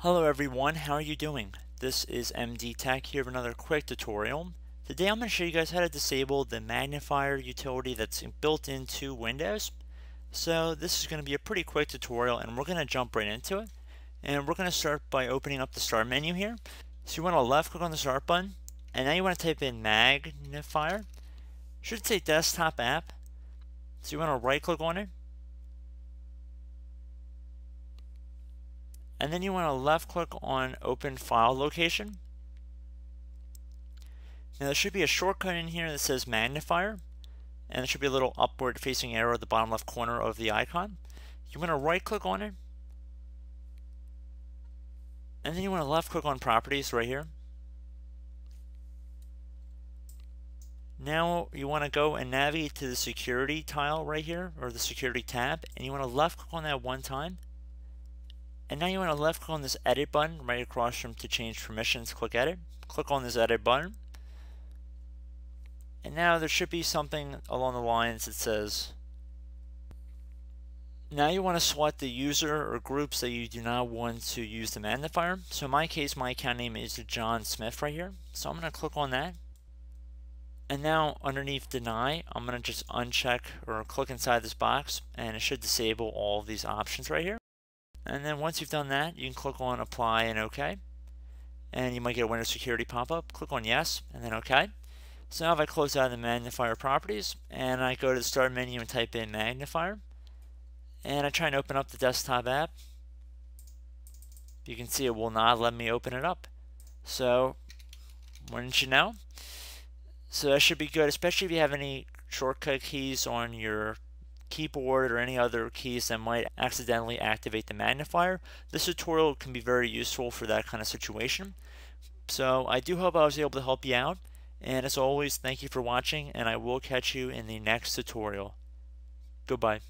Hello everyone, how are you doing? This is MD Tech here with another quick tutorial. Today I'm going to show you guys how to disable the magnifier utility that's built into Windows. So this is going to be a pretty quick tutorial and we're going to jump right into it. And we're going to start by opening up the start menu here. So you want to left click on the start button and now you want to type in magnifier. Should say desktop app. So you want to right click on it and then you want to left click on open file location. Now there should be a shortcut in here that says magnifier and there should be a little upward facing arrow at the bottom left corner of the icon. You want to right click on it and then you want to left click on properties right here. Now you want to go and navigate to the security tile right here or the security tab and you want to left click on that one time and now you want to left click on this edit button right across from to change permissions, click edit. Click on this edit button. And now there should be something along the lines that says now you want to select the user or groups that you do not want to use the magnifier. So in my case, my account name is John Smith right here. So I'm going to click on that. And now underneath deny, I'm going to just uncheck or click inside this box and it should disable all of these options right here. And then once you've done that, you can click on apply and OK. And you might get a Windows security pop-up. Click on yes and then OK. So now if I close out the magnifier properties and I go to the start menu and type in magnifier and I try and open up the desktop app, you can see it will not let me open it up. So, wouldn't you know? So that should be good, especially if you have any shortcut keys on your keyboard or any other keys that might accidentally activate the magnifier. This tutorial can be very useful for that kind of situation. So I do hope I was able to help you out. And as always, thank you for watching and I will catch you in the next tutorial. Goodbye.